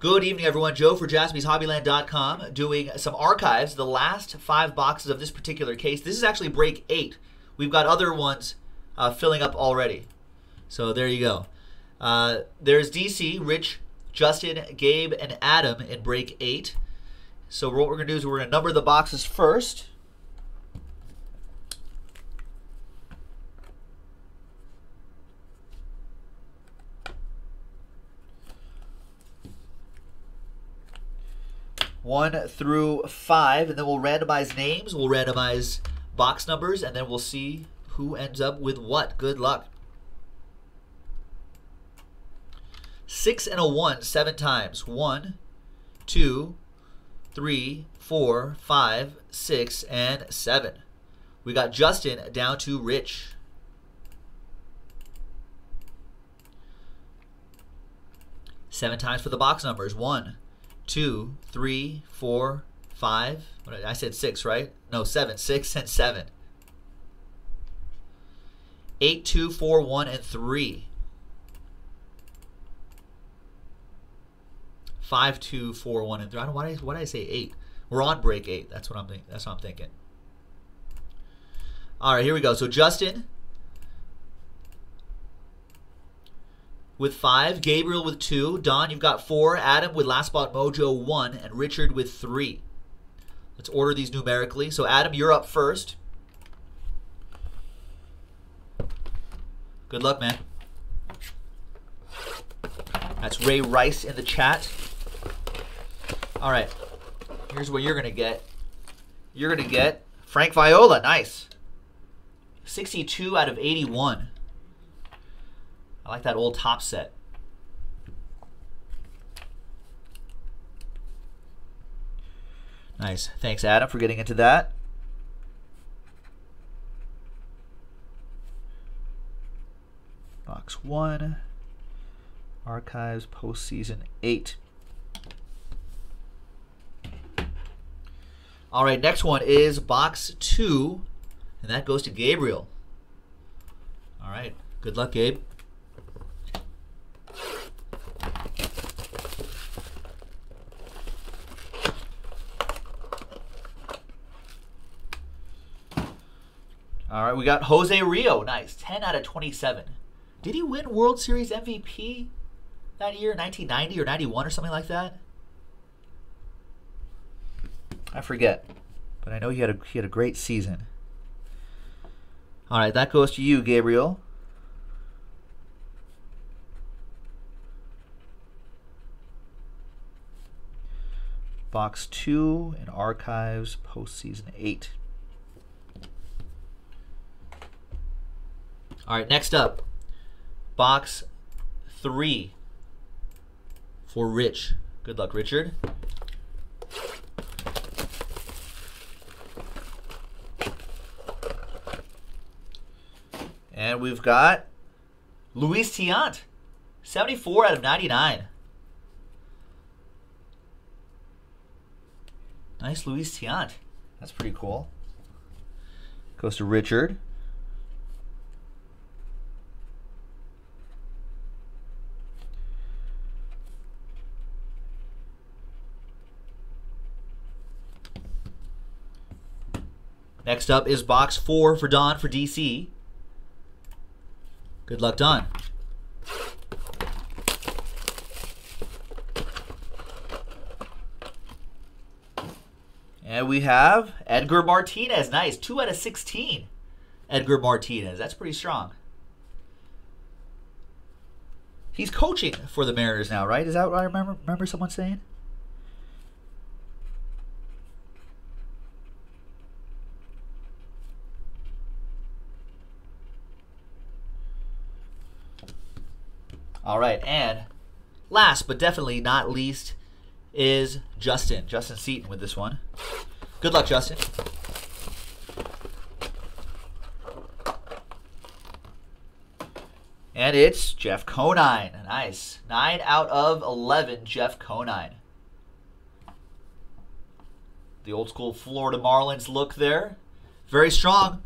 Good evening, everyone. Joe for jaspyshobbyland.com doing some archives, the last five boxes of this particular case. This is actually break eight. We've got other ones uh, filling up already. So there you go. Uh, there's DC, Rich, Justin, Gabe, and Adam in break eight. So what we're going to do is we're going to number the boxes first. One through five, and then we'll randomize names, we'll randomize box numbers, and then we'll see who ends up with what. Good luck. Six and a one, seven times. One, two, three, four, five, six, and seven. We got Justin down to Rich. Seven times for the box numbers. One, two, three, four, five. I said six, right? No, seven. Six and seven. Eight, two, four, one, and three. Five, two, four, one, and three. I don't. Why I, why did I say eight? We're on break eight. That's what I'm thinking. That's what I'm thinking. All right, here we go. So Justin with five, Gabriel with two, Don, you've got four, Adam with Last Spot Mojo one, and Richard with three. Let's order these numerically. So, Adam, you're up first. Good luck, man. That's Ray Rice in the chat. All right. Here's what you're going to get. You're going to get Frank Viola. Nice. 62 out of 81. I like that old Topps set. Nice. Thanks, Adam, for getting into that. Box one. Archives postseason eight. All right, next one is box two, and that goes to Gabriel. All right, good luck, Gabe. All right, we got Jose Rijo. Nice. 10 out of 27. Did he win World Series MVP that year, 1990 or 91 or something like that? I forget. But I know he had a, he had a great season. All right, that goes to you, Gabriel. Box 2 and Archives, postseason 8. All right, next up, box three for Rich. Good luck, Richard. And we've got Luis Tiant, 74 out of 99. Nice Luis Tiant. That's pretty cool. Goes to Richard. Next up is box four for Don for DC. Good luck, Don. And we have Edgar Martinez. Nice. 2 out of 16. Edgar Martinez. That's pretty strong. He's coaching for the Mariners now, right? Is that what I remember, remember someone saying? All right, and last but definitely not least is Justin. Justin Seaton with this one. Good luck, Justin. And it's Jeff Conine. Nice. 9 out of 11, Jeff Conine. The old school Florida Marlins look there. Very strong.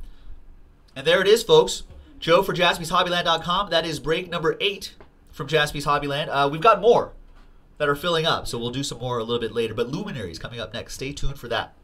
And there it is, folks. Joe for jaspyshobbyland.com. That is break number eight from Jaspy's Hobbyland. Uh, we've got more. that are filling up. So we'll do some more a little bit later. But Luminaries coming up next. Stay tuned for that.